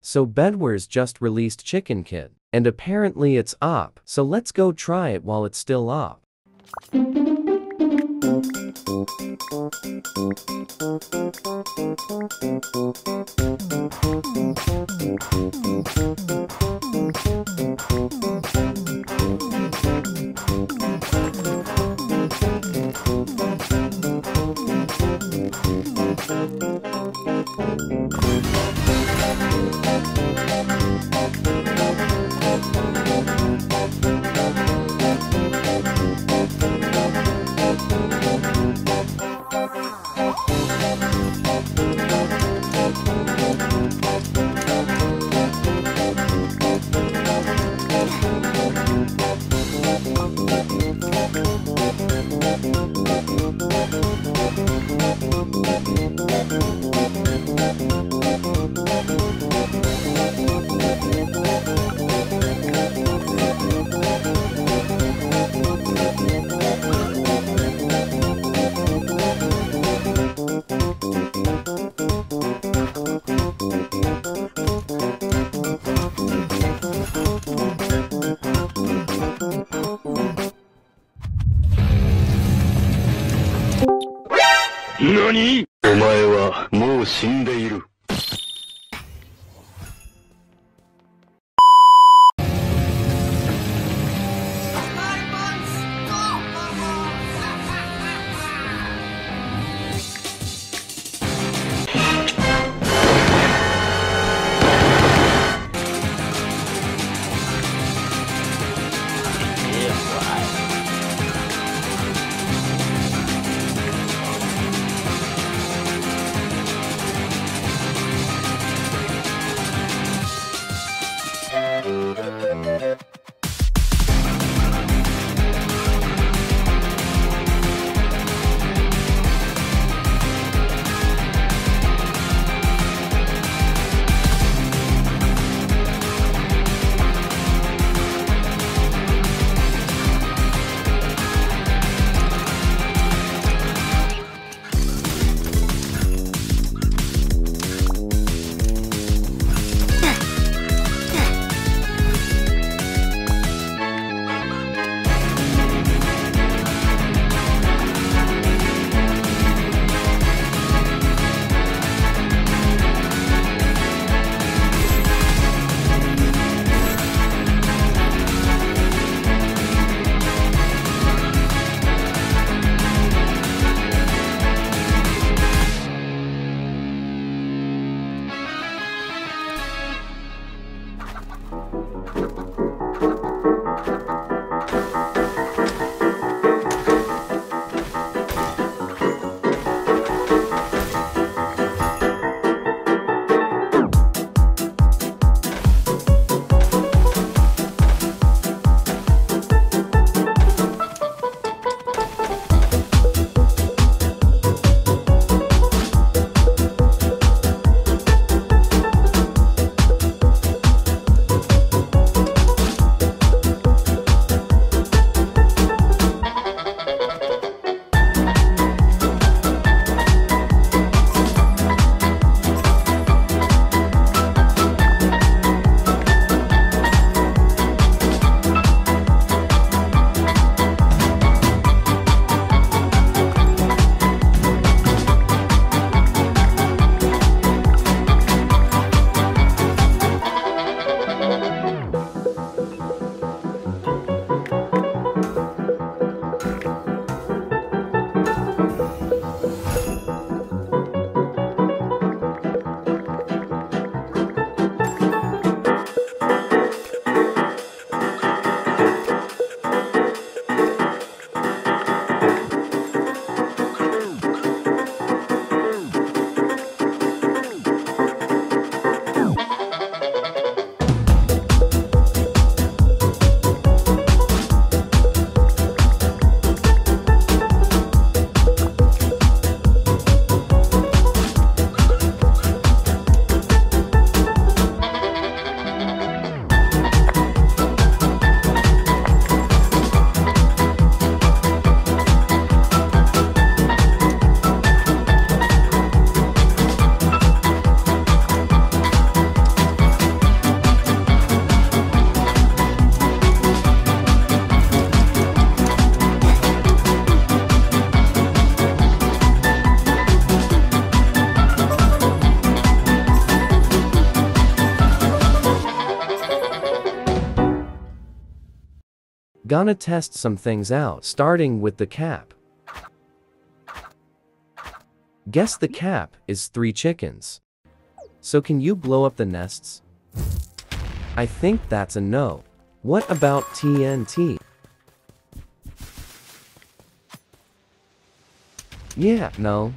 So Bedwars just released Chicken Kid. And apparently it's up, so let's go try it while it's still up. ろにお前はもう死んでいる。Gonna test some things out, starting with the cap. Guess the cap is three chickens. So can you blow up the nests? I think that's a no. What about TNT? Yeah, no,